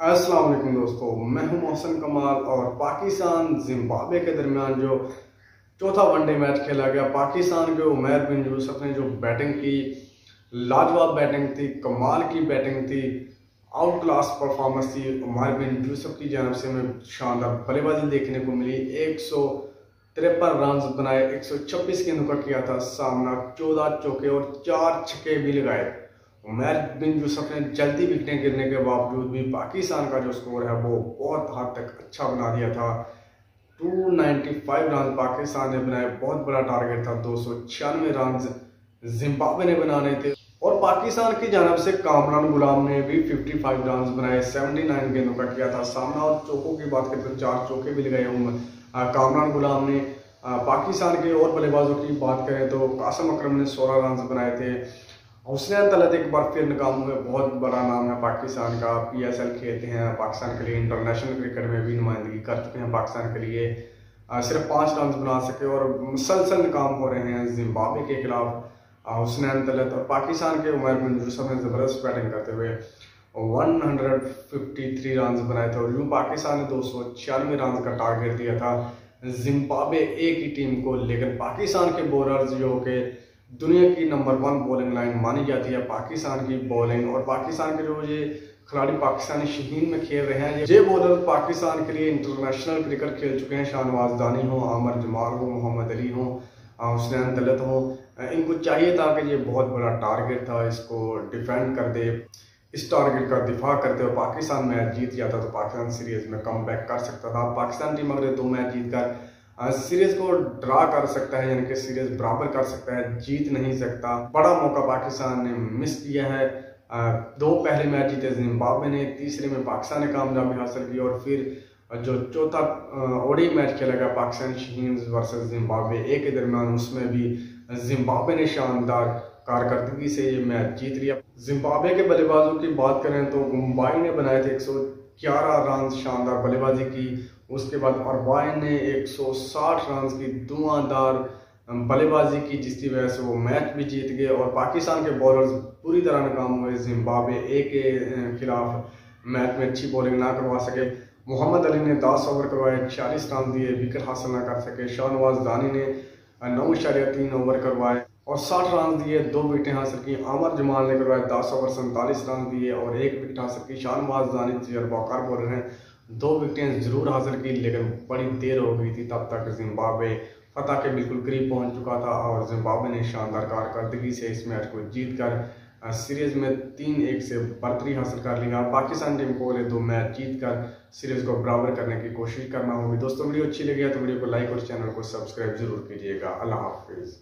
अस्सलाम वालेकुम दोस्तों, मैं हूँ मोहसन कमाल और पाकिस्तान जिम्बाब्वे के दरमियान जो चौथा वनडे मैच खेला गया। पाकिस्तान के उमैर बिन यूसुफ ने जो बैटिंग की, लाजवाब बैटिंग थी, कमाल की बैटिंग थी आउट क्लास परफॉर्मेंस थी। उमैर बिन यूसुफ की जानब से हमें शानदार बल्लेबाजी देखने को मिली। एक सौ तिरपन रन बनाए, एक सौ छब्बीस गेंदों का किया था। सामना चौदह चौके और चार छक्के भी लगाए। उमैर बिन यूसुफ ने जल्दी विकटें गिरने के बावजूद भी पाकिस्तान का जो स्कोर है, वो बहुत हद तक अच्छा बना दिया था। 295 रन पाकिस्तान ने बनाए, बहुत बड़ा टारगेट था। दो सौ छियानवे रन जिम्बाब्वे ने बनाने थे। और पाकिस्तान की जानब से कामरान गुलाम ने भी 55 रन बनाए 79 गेंदों का किया था। सामना और चौकों की बात करें तो चार चौके भी लगाए कामरान गुलाम ने पाकिस्तान के और बल्लेबाजों की बात करें तो कासम अक्रम ने 16 रन बनाए थे। हुसैन तलत एक बार फिर नाकाम हुए बहुत बड़ा नाम है पाकिस्तान का। पीएसएल खेलते हैं, पाकिस्तान के लिए इंटरनेशनल क्रिकेट में भी नुमाइंदगी कर चुके हैं पाकिस्तान के लिए। सिर्फ़ पाँच रन बना सके और मुसलसल नाकाम हो रहे हैं जिम्बाब्वे के खिलाफ। हुसैन तलत और पाकिस्तान के उमर बिन यूसुफ ने ज़बरदस्त बैटिंग करते हुए 153 रन बनाए थे और यूँ पाकिस्तान ने दो सौ छियानवे रन का टारगेट दिया था। जिम्बाब्वे ए की टीम को, लेकिन पाकिस्तान के बॉलर्स जो के दुनिया की नंबर वन बॉलिंग लाइन मानी जाती है पाकिस्तान की बॉलिंग और पाकिस्तान के जो ये खिलाड़ी पाकिस्तानी शहीन में खेल रहे हैं, ये बॉलर पाकिस्तान के लिए इंटरनेशनल क्रिकेट खेल चुके हैं। शाहनवाज दानी हो, आमर जमाल हो, मोहम्मद अली हो हुसैन दलत हो। इनको चाहिए था कि ये बहुत बड़ा टारगेट था, इसको डिफेंड कर दे, इस टारगेट का दिफा करते हुए पाकिस्तान मैच जीत जाता तो पाकिस्तान सीरीज़ में कम बैक कर सकता था। पाकिस्तान टीम अगले दो मैच जीत कर सीरीज़ को ड्रा कर सकता है, यानी कि सीरीज़ बराबर कर सकता है, जीत नहीं सकता। बड़ा मौका पाकिस्तान ने मिस किया है। दो पहले मैच जीते जिम्बाब्वे ने, तीसरे में पाकिस्तान ने कामयाबी हासिल की और फिर जो चौथा ओडी मैच खेला गया, Pakistan Shaheen versus Zimbabwe. A के दरमियान उसमें भी जिम्बाब्वे ने शानदार कारकर्दगी से ये मैच जीत लिया। जिम्बाब्वे के बल्लेबाजों की बात करें तो मुंबई ने बनाए थे एक सौ ग्यारह रन शानदार बल्लेबाजी की। उसके बाद अरबाइन ने 160 रन की धुआंधार बल्लेबाजी की, जिसकी वजह से वो मैच भी जीत गए और पाकिस्तान के बॉलर्स पूरी तरह नाकाम हुए। जिम्बाब्वे ए के खिलाफ मैच में अच्छी बॉलिंग ना करवा सके। मोहम्मद अली ने 10 ओवर करवाए, छियालीस रन दिए विकेट हासिल ना कर सके। शाहनवाज दानी ने नौ इशारिया तीन ओवर करवाए और साठ रन दिए, दो विकेटें हासिल की। अमर जमाल ने करवाए दस ओवर सैंतालीस रन दिए और एक विकेट हासिल की। शाहनवाज दानी तजर्बाकार बॉलर हैं। दो विकटें ज़रूर हासिल की, लेकिन बड़ी देर हो गई थी तब तक जिम्बाब्वे फतह के बिल्कुल करीब पहुँच चुका था और जिम्बाब्वे ने शानदार कारकर्दगी से इस मैच को जीत कर सीरीज़ में तीन एक से बरतरी हासिल कर लिया। पाकिस्तान टीम को दो मैच जीत कर सीरीज़ को बराबर करने की कोशिश करना होगी। दोस्तों, वीडियो अच्छी लगी है तो वीडियो को लाइक और चैनल को सब्सक्राइब ज़रूर कीजिएगा। अल्लाह हाफिज़।